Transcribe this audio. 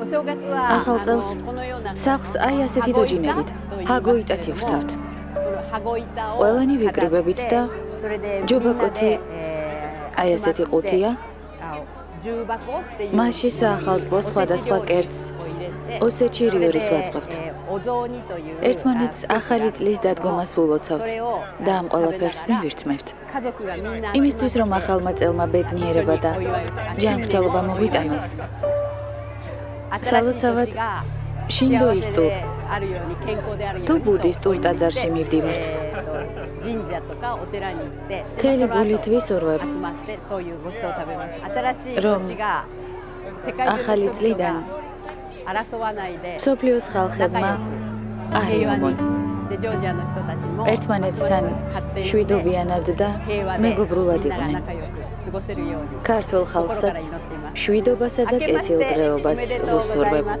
ახალ წელს სახს აი ასეთი დოჯინებით ჰაგოიტათი ვთავთ ყველანი ვიკრიბებით და ჯობაკოთი აი ასეთი ყუთია მასში საახალწლო სხვადასხვა კერძს ოსეჩი რიორის ვაწყობთ ერთმანეთს ახალი წლის დადგომას ვულოცავთ და ამ ყველაფერს მივირთმევთ იმისთვის რომ ახალმა წელმა ბედნიერება და ჯანმრთელობა მოგვიტანოს სალოცავად შინდოისტურ თუ ბუდისტურ ტაძარში მივდივართ თელი გულით ვისურვებ რომ ახალი წლიდან სოფლიოს ხალხებმა არიომონ ერთმანეთთან შვიდობიანად და მეგობრულად იყვნენ ქართულ ხალხსაც შვიდობასა და კეთილდღეობას ვუსურვებ